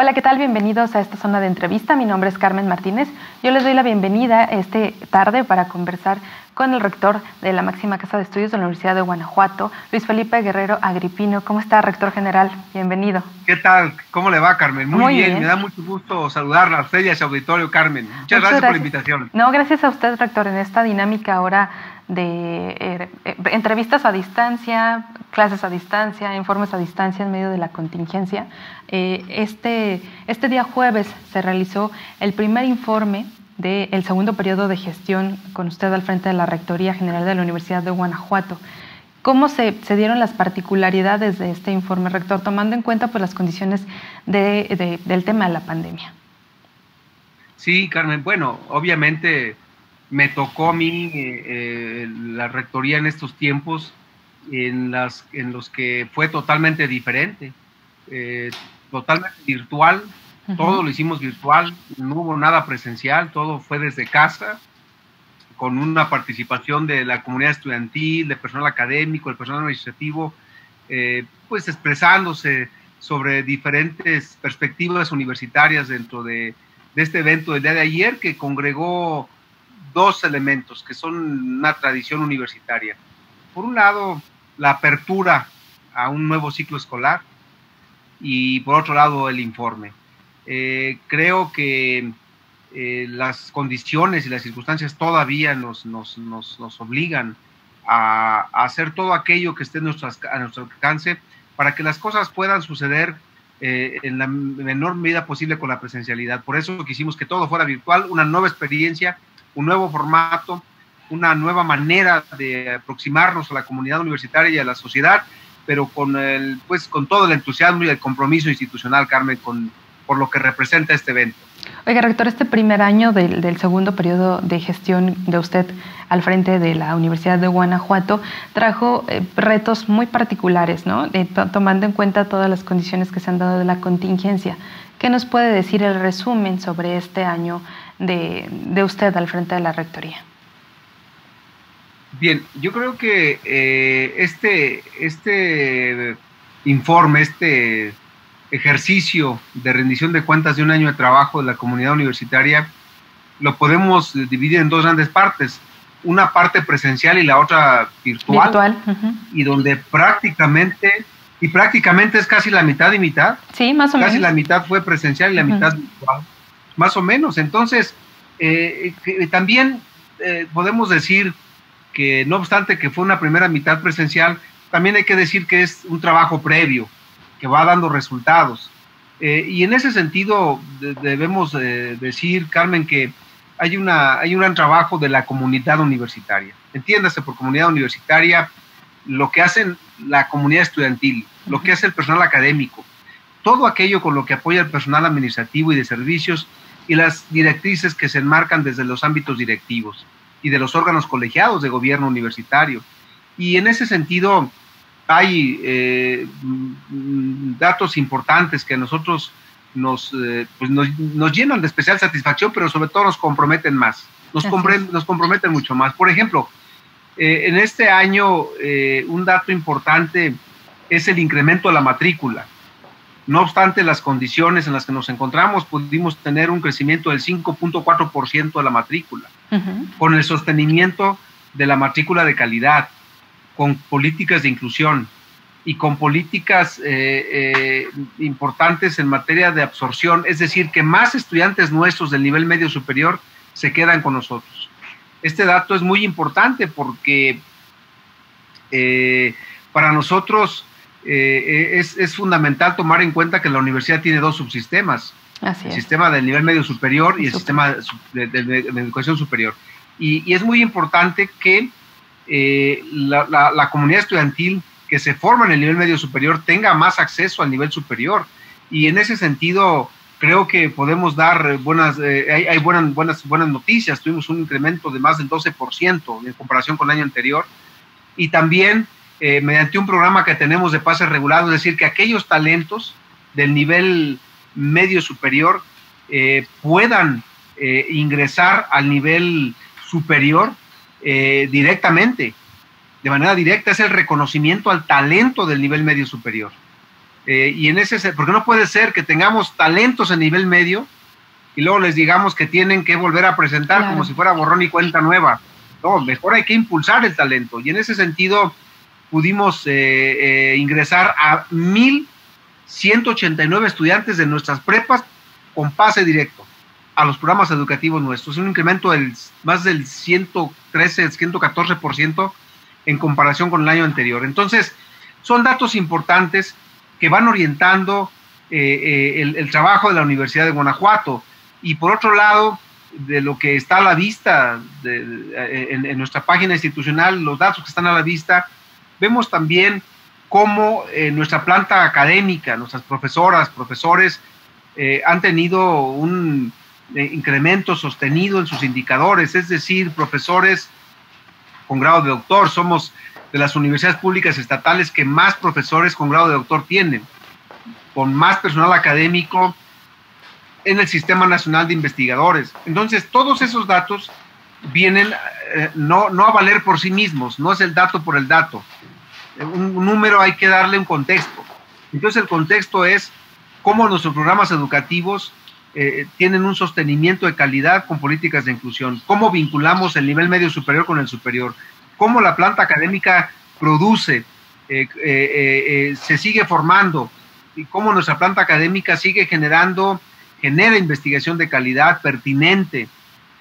Hola, ¿qué tal? Bienvenidos a esta zona de entrevista. Mi nombre es Carmen Martínez. Yo les doy la bienvenida esta tarde para conversar con el rector de la máxima casa de estudios de la Universidad de Guanajuato, Luis Felipe Guerrero Agripino. ¿Cómo está, rector general? Bienvenido. ¿Qué tal? ¿Cómo le va, Carmen? Muy, bien. me da mucho gusto saludarla a usted y a su auditorio, Carmen. Muchas, gracias, por la invitación. No, gracias a usted, rector, en esta dinámica ahora de eh, eh, entrevistas a distancia, clases a distancia, informes a distancia en medio de la contingencia. Eh, este, este día jueves se realizó el primer informe del segundo periodo de gestión con usted al frente de la Rectoría General de la Universidad de Guanajuato. ¿Cómo se, se dieron las particularidades de este informe, rector, tomando en cuenta pues, las condiciones de, del tema de la pandemia? Sí, Carmen, bueno, obviamente me tocó a mí eh, eh, la rectoría en estos tiempos en, las, en los que fue totalmente diferente, eh, totalmente virtual, todo lo hicimos virtual, no hubo nada presencial, todo fue desde casa, con una participación de la comunidad estudiantil, de personal académico, el personal administrativo, pues expresándose sobre diferentes perspectivas universitarias dentro de, de este evento del día de ayer que congregó dos elementos que son una tradición universitaria. Por un lado, la apertura a un nuevo ciclo escolar y por otro lado, el informe. Eh, creo que eh, las condiciones y las circunstancias todavía nos, nos, nos, nos obligan a, a, hacer todo aquello que esté a nuestro alcance para que las cosas puedan suceder eh, en la menor medida posible con la presencialidad. Por eso quisimos que todo fuera virtual, una nueva experiencia un nuevo formato, una nueva manera de aproximarnos a la comunidad universitaria y a la sociedad, pero con, el, pues, con todo el entusiasmo y el compromiso institucional, Carmen, con, por lo que representa este evento. Oiga, rector, este primer año del, segundo periodo de gestión de usted al frente de la Universidad de Guanajuato trajo eh, retos muy particulares, ¿no? De, tomando en cuenta todas las condiciones que se han dado de la contingencia. ¿Qué nos puede decir el resumen sobre este año de, de usted al frente de la Rectoría? Bien, yo creo que eh, este, este informe, este ejercicio de rendición de cuentas de un año de trabajo de la comunidad universitaria, lo podemos dividir en dos grandes partes. Una parte presencial y la otra virtual. virtual. Uh -huh. Y donde prácticamente, y prácticamente es casi la mitad y mitad. Sí, más o casi menos. Casi la mitad fue presencial y la uh -huh. mitad virtual más o menos. Entonces, eh, también eh, podemos decir que no obstante que fue una primera mitad presencial, también hay que decir que es un trabajo previo, que va dando resultados. Eh, y en ese sentido de, debemos decir, Carmen, que hay, una, hay un gran trabajo de la comunidad universitaria. Entiéndase por comunidad universitaria lo que hacen la comunidad estudiantil, lo que hace el personal académico, todo aquello con lo que apoya el personal administrativo y de servicios y las directrices que se enmarcan desde los ámbitos directivos y de los órganos colegiados de gobierno universitario. Y en ese sentido hay eh, datos importantes que a nosotros nos, eh, pues nos, nos, llenan de especial satisfacción, pero sobre todo nos comprometen más, nos, compre nos comprometen mucho más. Por ejemplo, eh, en este año un dato importante es el incremento de la matrícula. No obstante las condiciones en las que nos encontramos, pudimos tener un crecimiento del 5.4% de la matrícula, uh -huh. con el sostenimiento de la matrícula de calidad, con políticas de inclusión y con políticas eh, eh, importantes en materia de absorción, es decir, que más estudiantes nuestros del nivel medio superior se quedan con nosotros. Este dato es muy importante porque eh, para nosotros eh, es, es, fundamental tomar en cuenta que la universidad tiene dos subsistemas. Así el sistema del nivel medio superior y el sistema de, de, de, de, educación superior. Y, y, es muy importante que eh, la, la, la, comunidad estudiantil que se forma en el nivel medio superior tenga más acceso al nivel superior. Y en ese sentido, creo que podemos dar buenas, eh, hay, hay, buenas, buenas, buenas noticias. Tuvimos un incremento de más del 12% en comparación con el año anterior. Y también eh, mediante un programa que tenemos de pases regulados, es decir, que aquellos talentos del nivel medio superior eh, puedan eh, ingresar al nivel superior eh, directamente, de manera directa, es el reconocimiento al talento del nivel medio superior. Eh, y en ese, porque no puede ser que tengamos talentos a nivel medio y luego les digamos que tienen que volver a presentar como si fuera borrón y cuenta nueva. No, mejor hay que impulsar el talento. Y en ese sentido pudimos eh, ingresar a 1.189 estudiantes de nuestras prepas con pase directo a los programas educativos nuestros. Es un incremento del más del 113, 114% en comparación con el año anterior. Entonces, son datos importantes que van orientando eh, eh, el, trabajo de la Universidad de Guanajuato. Y por otro lado, de lo que está a la vista en, nuestra página institucional, los datos que están a la vista, vemos también cómo eh, nuestra planta académica, nuestras profesoras, profesores, han tenido un incremento sostenido en sus indicadores, es decir, profesores con grado de doctor, somos de las universidades públicas estatales que más profesores con grado de doctor tienen, con más personal académico en el Sistema Nacional de Investigadores. Entonces, todos esos datos vienen eh, no, no a valer por sí mismos, no es el dato por el dato. Un, número hay que darle un contexto. Entonces, el contexto es cómo nuestros programas educativos eh, tienen un sostenimiento de calidad con políticas de inclusión, cómo vinculamos el nivel medio superior con el superior, cómo la planta académica produce, eh, eh, se sigue formando y cómo nuestra planta académica sigue generando, genera investigación de calidad pertinente,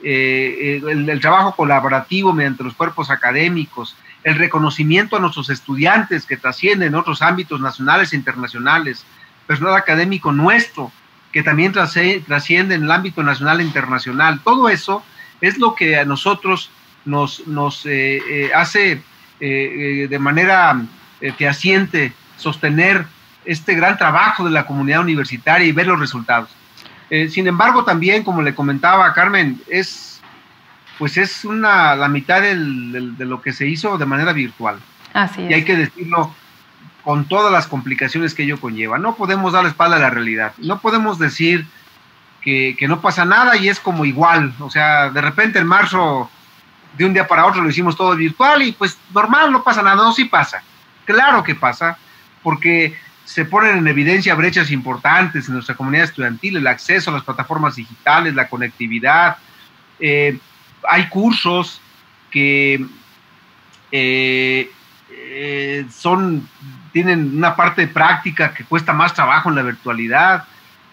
el, el trabajo colaborativo mediante los cuerpos académicos, el reconocimiento a nuestros estudiantes que trascienden otros ámbitos nacionales e internacionales, personal académico nuestro que también trasciende en el ámbito nacional e internacional. Todo eso es lo que a nosotros nos, eh, eh, hace eh, de manera fehaciente sostener este gran trabajo de la comunidad universitaria y ver los resultados. Sin embargo, también, como le comentaba Carmen, es pues es una la mitad de lo que se hizo de manera virtual. Así Y hay que decirlo con todas las complicaciones que ello conlleva. No podemos dar la espalda a la realidad. No podemos decir que, no pasa nada y es como igual. O sea, de repente en marzo, de un día para otro, lo hicimos todo virtual y pues normal, no pasa nada. No, sí pasa. Claro que pasa, porque se ponen en evidencia brechas importantes en nuestra comunidad estudiantil, el acceso a las plataformas digitales, la conectividad. Eh, hay cursos que eh, eh, son tienen una parte práctica que cuesta más trabajo en la virtualidad.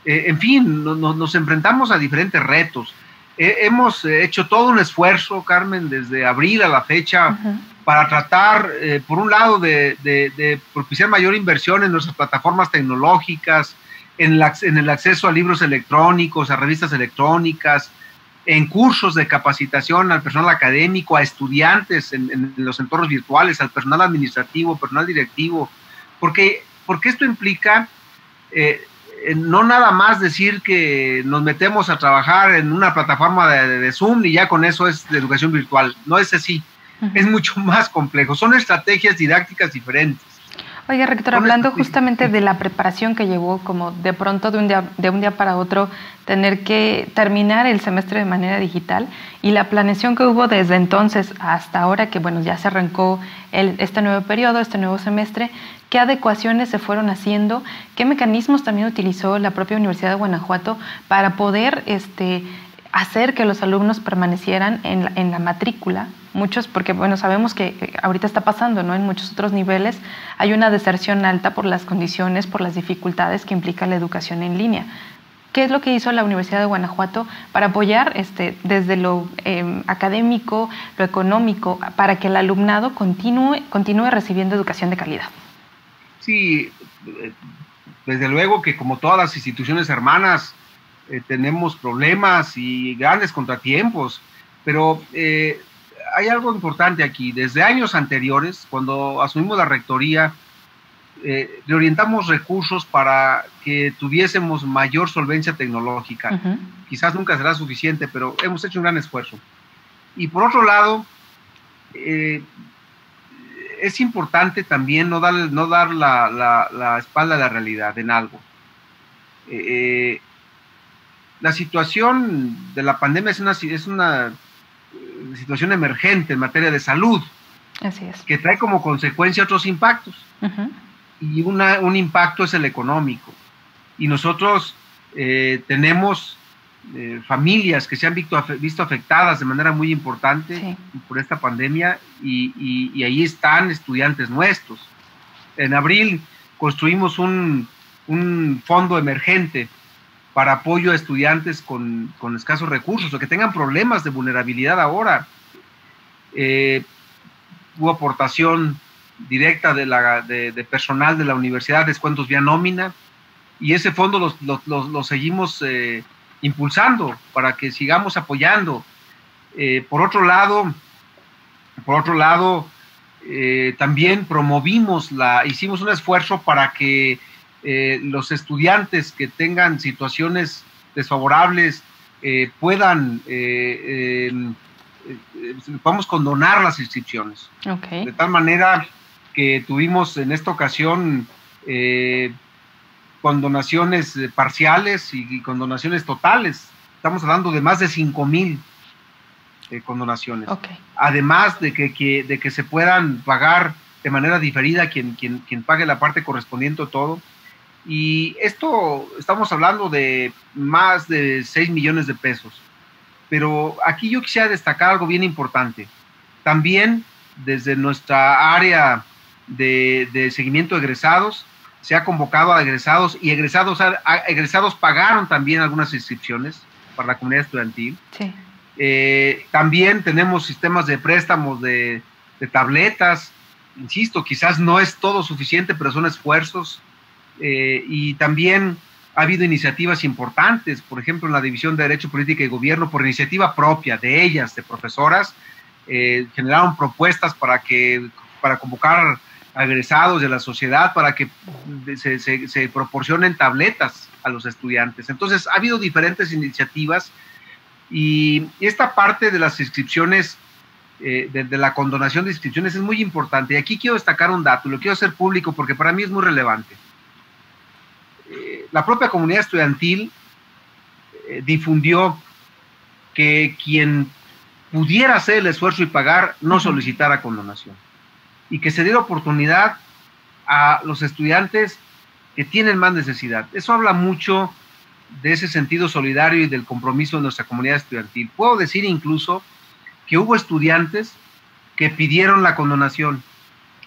En fin, nos enfrentamos a diferentes retos. Hemos hecho todo un esfuerzo, Carmen, desde abril a la fecha, para tratar, eh, por un lado, de, propiciar mayor inversión en nuestras plataformas tecnológicas, en, en el acceso a libros electrónicos, a revistas electrónicas, en cursos de capacitación al personal académico, a estudiantes en, los entornos virtuales, al personal administrativo, personal directivo, porque, porque esto implica eh, no nada más decir que nos metemos a trabajar en una plataforma de, Zoom y ya con eso es de educación virtual. No es así, es mucho más complejo. Son estrategias didácticas diferentes. Oiga, rector, hablando justamente de la preparación que llevó, como de pronto de un día, de un día para otro, tener que terminar el semestre de manera digital y la planeación que hubo desde entonces hasta ahora, que bueno, ya se arrancó el, este nuevo periodo, este nuevo semestre, qué adecuaciones se fueron haciendo, qué mecanismos también utilizó la propia Universidad de Guanajuato para poder este, hacer que los alumnos permanecieran en en la matrícula muchos, porque bueno, sabemos que ahorita está pasando, ¿no? En muchos otros niveles hay una deserción alta por las condiciones, por las dificultades que implica la educación en línea. ¿Qué es lo que hizo la Universidad de Guanajuato para apoyar este, desde lo em, académico, lo económico, para que el alumnado continúe, continúe recibiendo educación de calidad? Sí, desde luego que como todas las instituciones hermanas, eh, tenemos problemas y grandes contratiempos, pero eh, hay algo importante aquí. Desde años anteriores, cuando asumimos la rectoría, eh, reorientamos recursos para que tuviésemos mayor solvencia tecnológica. Quizás nunca será suficiente, pero hemos hecho un gran esfuerzo. Y por otro lado, eh, es importante también no dar, no dar la, espalda a la realidad en algo. Eh, la situación de la pandemia es una, es una situación emergente en materia de salud. Así es. Que trae como consecuencia otros impactos. y una, un impacto es el económico. Y nosotros eh, tenemos eh, familias que se han visto, visto, afectadas de manera muy importante por esta pandemia y, y, ahí están estudiantes nuestros. En abril construimos un, un fondo emergente para apoyo a estudiantes con, con, escasos recursos o que tengan problemas de vulnerabilidad ahora. Eh, hubo aportación directa de, la, de, personal de la universidad, descuentos vía nómina, y ese fondo lo, seguimos eh, impulsando para que sigamos apoyando. Eh, por otro lado, por otro lado, también promovimos la, hicimos un esfuerzo para que eh, los estudiantes que tengan situaciones desfavorables eh, puedan, eh, podamos condonar las inscripciones. De tal manera que tuvimos en esta ocasión condonaciones parciales y, condonaciones totales. Estamos hablando de más de 5 mil condonaciones. Además de que, de que se puedan pagar de manera diferida quien, quien, quien pague la parte correspondiente a todo y esto estamos hablando de más de 6 millones de pesos. Pero aquí yo quisiera destacar algo bien importante. También desde nuestra área de, seguimiento de egresados, se ha convocado a egresados y egresados, egresados pagaron también algunas inscripciones para la comunidad estudiantil. Eh, también tenemos sistemas de préstamos de, de tabletas. Insisto, quizás no es todo suficiente, pero son esfuerzos eh, y también ha habido iniciativas importantes, por ejemplo, en la División de Derecho, Política y Gobierno, por iniciativa propia de ellas, de profesoras, eh, generaron propuestas para, que, para convocar a egresados de la sociedad para que se, se, proporcionen tabletas a los estudiantes. Entonces, ha habido diferentes iniciativas y esta parte de las inscripciones, eh, de, de, la condonación de inscripciones es muy importante. Y aquí quiero destacar un dato, lo quiero hacer público porque para mí es muy relevante la propia comunidad estudiantil eh, difundió que quien pudiera hacer el esfuerzo y pagar no solicitara condonación y que se diera oportunidad a los estudiantes que tienen más necesidad. Eso habla mucho de ese sentido solidario y del compromiso de nuestra comunidad estudiantil. Puedo decir incluso que hubo estudiantes que pidieron la condonación,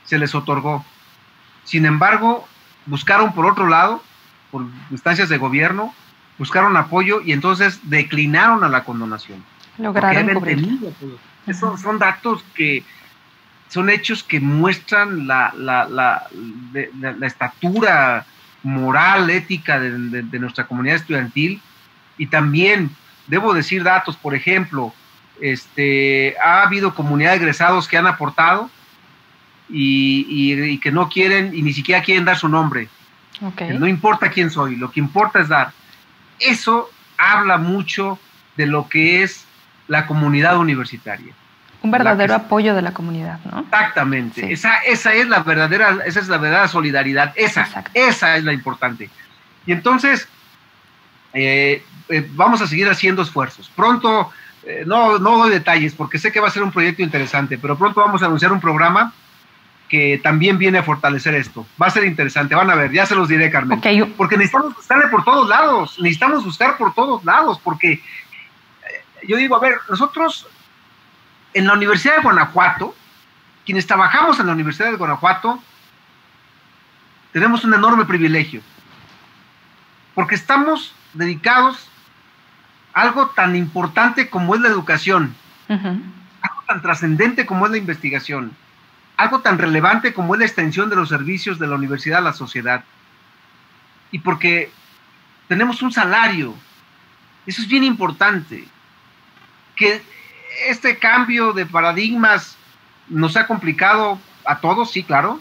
se les otorgó. Sin embargo, buscaron por otro lado por instancias de gobierno, buscaron apoyo y entonces declinaron a la condonación. Lograron Esos son datos que son hechos que muestran la, la, la, la estatura moral, ética de, de, nuestra comunidad estudiantil y también debo decir datos, por ejemplo, este, ha habido comunidad de egresados que han aportado y, y, que no quieren y ni siquiera quieren dar su nombre. No importa quién soy, lo que importa es dar. Eso habla mucho de lo que es la comunidad universitaria. Un verdadero apoyo de la comunidad, ¿no? Exactamente. Esa, esa es la verdadera, esa es la verdadera solidaridad. Esa, esa es la importante. Y entonces, eh, eh, vamos a seguir haciendo esfuerzos. Pronto, eh, no, no doy detalles porque sé que va a ser un proyecto interesante, pero pronto vamos a anunciar un programa que también viene a fortalecer esto. Va a ser interesante, van a ver, ya se los diré, Carmen. Porque necesitamos buscarle por todos lados, necesitamos buscar por todos lados, porque eh, yo digo, a ver, nosotros en la Universidad de Guanajuato, quienes trabajamos en la Universidad de Guanajuato, tenemos un enorme privilegio, porque estamos dedicados a algo tan importante como es la educación, algo tan trascendente como es la investigación algo tan relevante como es la extensión de los servicios de la universidad a la sociedad. Y porque tenemos un salario. Eso es bien importante. Que este cambio de paradigmas nos ha complicado a todos, sí, claro.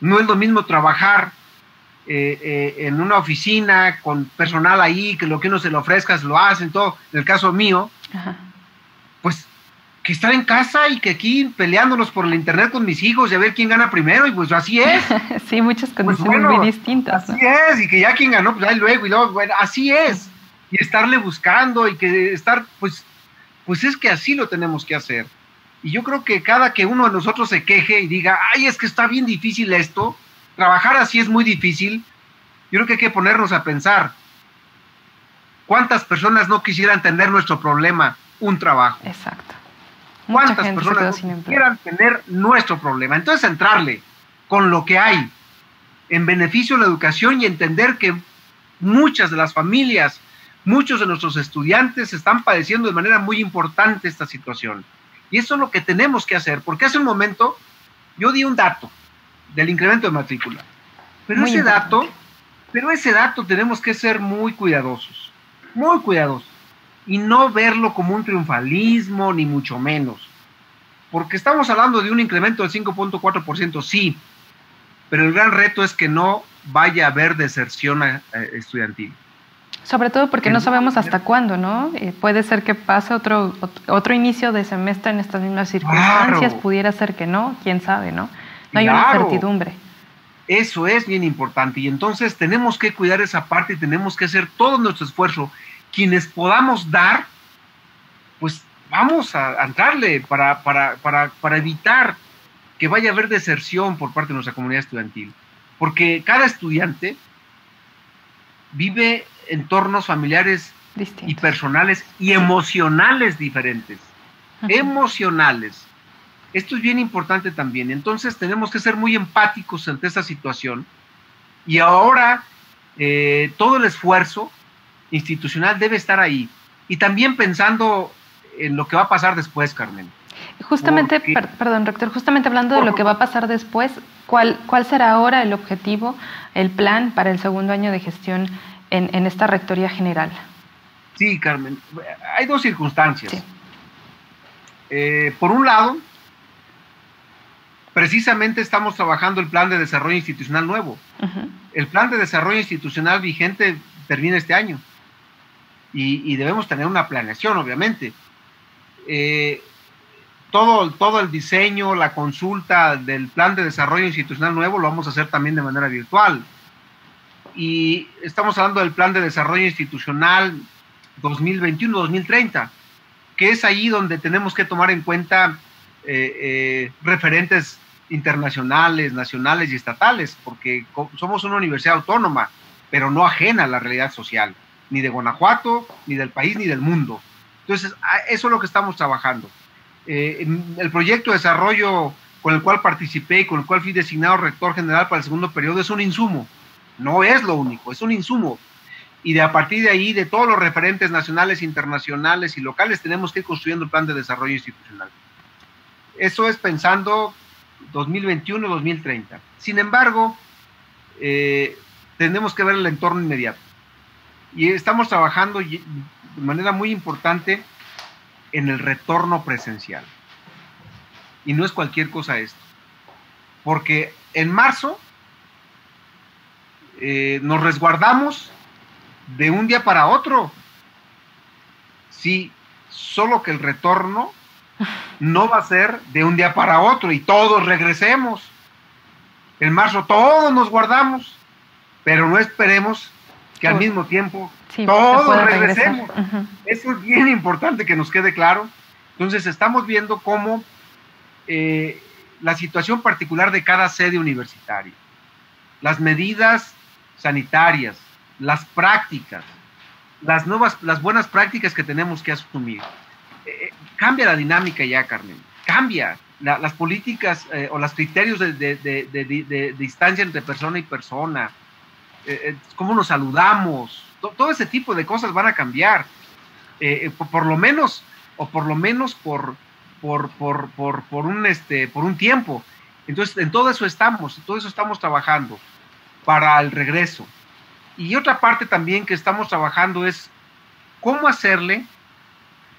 No es lo mismo trabajar eh, eh, en una oficina con personal ahí, que lo que uno se le ofrezca, lo hacen, todo. En el caso mío, pues que estar en casa y que aquí peleándonos por el internet con mis hijos y a ver quién gana primero, y pues así es. sí, muchas pues condiciones muy distintas. Así es, y que ya quien ganó, pues ahí luego, y luego, bueno, así es. Y estarle buscando y que estar, pues, pues es que así lo tenemos que hacer. Y yo creo que cada que uno de nosotros se queje y diga, ay, es que está bien difícil esto, trabajar así es muy difícil, yo creo que hay que ponernos a pensar, ¿cuántas personas no quisieran tener nuestro problema, un trabajo? Exacto. ¿Cuántas personas no quisieran tener nuestro problema? Entonces entrarle con lo que hay en beneficio de la educación y entender que muchas de las familias, muchos de nuestros estudiantes están padeciendo de manera muy importante esta situación. Y eso es lo que tenemos que hacer, porque hace un momento yo di un dato del incremento de matrícula, pero ese dato, pero ese dato tenemos que ser muy cuidadosos, muy cuidadosos, y no verlo como un triunfalismo, ni mucho menos, porque estamos hablando de un incremento del 5.4%, sí, pero el gran reto es que no vaya a haber deserción eh, estudiantil. Sobre todo porque no sabemos hasta cuándo, ¿no? Eh, puede ser que pase otro, otro inicio de semestre en estas mismas circunstancias, pudiera ser que no, quién sabe, ¿no? No hay una certidumbre. Eso es bien importante y entonces tenemos que cuidar esa parte y tenemos que hacer todo nuestro esfuerzo. Quienes podamos dar, pues vamos a entrarle para, para, para, para evitar que vaya a haber deserción por parte de nuestra comunidad estudiantil. Porque cada estudiante vive entornos familiares y personales y emocionales diferentes. Emocionales. Esto es bien importante también. Entonces tenemos que ser muy empáticos ante esta situación. Y ahora eh, todo el esfuerzo institucional debe estar ahí. Y también pensando en lo que va a pasar después, Carmen. Justamente, perdón, rector, justamente hablando de lo que va a pasar después, ¿cuál, ¿cuál será ahora el objetivo, el plan para el segundo año de gestión en, esta rectoría general? Sí, Carmen, hay dos circunstancias. Eh, por un lado, precisamente estamos trabajando el plan de desarrollo institucional nuevo. El plan de desarrollo institucional vigente termina este año y, debemos tener una planeación, obviamente. Eh, todo, todo el diseño, la consulta del plan de desarrollo institucional nuevo lo vamos a hacer también de manera virtual. Y estamos hablando del plan de desarrollo institucional 2021-2030, que es ahí donde tenemos que tomar en cuenta eh, eh, referentes internacionales, nacionales y estatales, porque somos una universidad autónoma, pero no ajena a la realidad social, ni de Guanajuato, ni del país, ni del mundo. Entonces, eso es lo que estamos trabajando. Eh, el proyecto de desarrollo con el cual participé y con el cual fui designado rector general para el segundo periodo es un insumo, no es lo único, es un insumo. Y de a partir de ahí, de todos los referentes nacionales, internacionales y locales, tenemos que ir construyendo el plan de desarrollo institucional. Eso es pensando 2021-2030. Sin embargo, eh, tenemos que ver el entorno inmediato. Y estamos trabajando de manera muy importante en el retorno presencial. Y no es cualquier cosa esto. Porque en marzo eh, nos resguardamos de un día para otro. Sí, solo que el retorno no va a ser de un día para otro y todos regresemos. En marzo todos nos guardamos, pero no esperemos que al mismo tiempo todos regresemos. Eso es bien importante que nos quede claro. Entonces estamos viendo cómo eh, la situación particular de cada sede universitaria, las medidas sanitarias, las prácticas, las nuevas, las buenas prácticas que tenemos que asumir. Eh, cambia la dinámica ya, Carmen. Cambia las políticas eh, o los criterios de, distancia entre persona y persona. Cómo nos saludamos, todo ese tipo de cosas van a cambiar. Eh, eh, por, lo menos, o por lo menos por, por, por, por, un, este, por un tiempo. Entonces, en todo eso estamos, en todo eso estamos trabajando para el regreso. Y otra parte también que estamos trabajando es cómo hacerle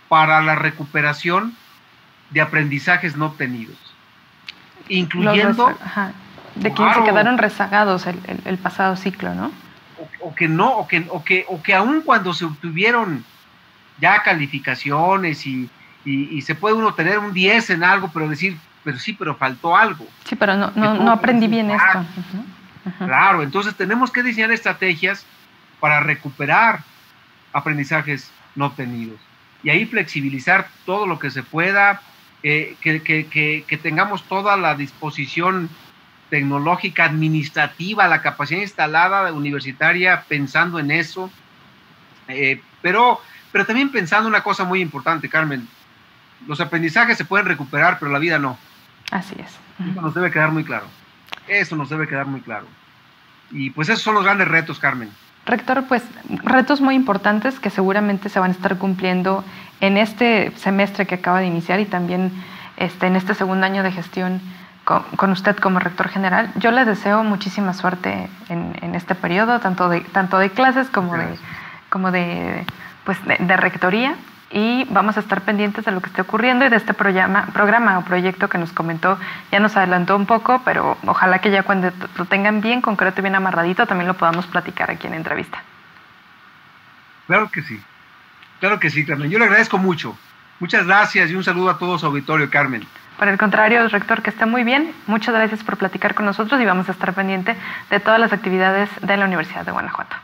para la recuperación de aprendizajes no obtenidos, incluyendo... de quienes se quedaron rezagados el, el pasado ciclo, ¿no? o, que no, o que, o que, o que aún cuando se obtuvieron ya calificaciones y, se puede uno tener un 10 en algo, pero decir, pero sí, pero faltó algo. Sí, pero no, no, aprendí bien esto. Claro, entonces tenemos que diseñar estrategias para recuperar aprendizajes no obtenidos. Y ahí flexibilizar todo lo que se pueda, eh, que, que, que, tengamos toda la disposición tecnológica, administrativa, la capacidad instalada universitaria pensando en eso, eh, pero, pero también pensando una cosa muy importante, Carmen, los aprendizajes se pueden recuperar, pero la vida no. Así es. Eso nos debe quedar muy claro. Eso nos debe quedar muy claro. Y pues esos son los grandes retos, Carmen. Rector, pues retos muy importantes que seguramente se van a estar cumpliendo en este semestre que acaba de iniciar y también este, en este segundo año de gestión con, usted como rector general. Yo le deseo muchísima suerte en, este periodo, tanto de, tanto de clases como de, como de, pues de rectoría y vamos a estar pendientes de lo que esté ocurriendo y de este programa, programa o proyecto que nos comentó. Ya nos adelantó un poco, pero ojalá que ya cuando lo tengan bien concreto y bien amarradito también lo podamos platicar aquí en entrevista. Claro que sí, claro que sí, Carmen. Yo le agradezco mucho. Muchas gracias y un saludo a todos su auditorio, Carmen. Por el contrario, rector, que esté muy bien. Muchas gracias por platicar con nosotros y vamos a estar pendiente de todas las actividades de la Universidad de Guanajuato.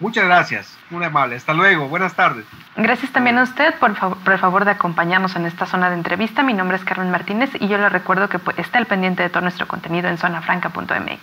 Muchas gracias, muy amable. Hasta luego, buenas tardes. Gracias también a usted por, por, el favor de acompañarnos en esta zona de entrevista. Mi nombre es Carmen Martínez y yo le recuerdo que pues, está al pendiente de todo nuestro contenido en zonafranca.mx.